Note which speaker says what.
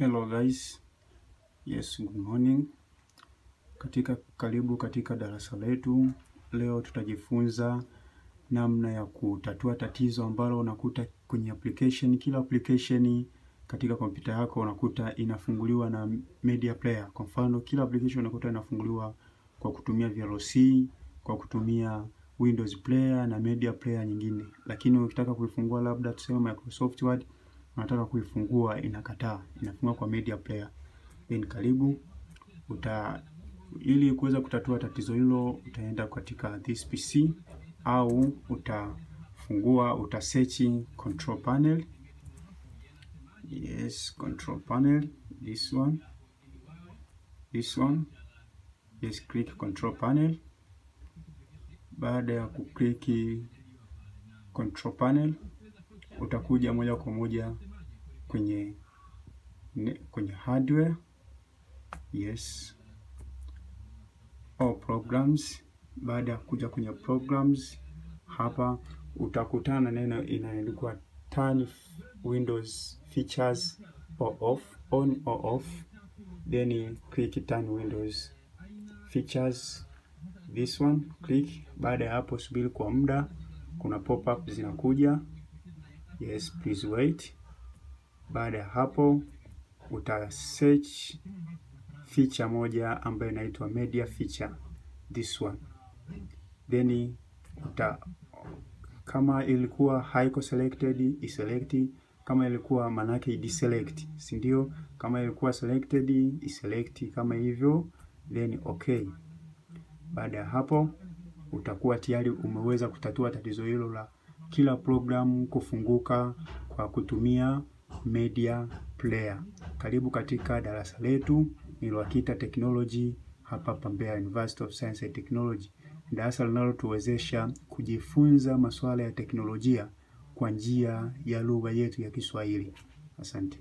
Speaker 1: Hello guys. Yes, good morning. Katika karibu katika darasa letu. Leo tutajifunza namna ya kutatua tatizo ambalo unakuta kwenye application. Kila application katika kompyuta yako unakuta inafunguliwa na media player. Kwa mfano, kila application unakuta inafunguliwa kwa kutumia VLC, kwa kutumia Windows player na media player nyingine. Lakini ukitaka kuifungua labda tuseme Microsoft Word unataka kuifungua inakataa, inafungua kwa media player. Then karibu uta ili kuweza kutatua tatizo hilo utaenda katika this PC au utafungua uta search control panel. Yes, control panel this one, this one. Yes, click control panel. Baada ya kukliki control panel utakuja moja kwa moja kwenye kwenye hardware. Yes, all programs. Baada ya kuja kwenye programs, hapa utakutana na neno inaandikwa turn Windows features or off, on or off, then click turn Windows features this one, click. Baada ya hapo, subiri kwa muda, kuna pop up zinakuja. Yes, please wait. Baada ya hapo uta search feature moja ambayo inaitwa media feature this one, then uta kama ilikuwa haiko selected iselect, kama ilikuwa manake deselect, si ndio? Kama ilikuwa selected iselect kama hivyo, then okay. Baada ya hapo utakuwa tayari umeweza kutatua tatizo hilo la kila programu kufunguka kwa kutumia media player. Karibu katika darasa letu ni Lwakita Technology hapa hapa Mbeya University of Science and Technology, darasa linalotuwezesha kujifunza masuala ya teknolojia kwa njia ya lugha yetu ya Kiswahili. Asante.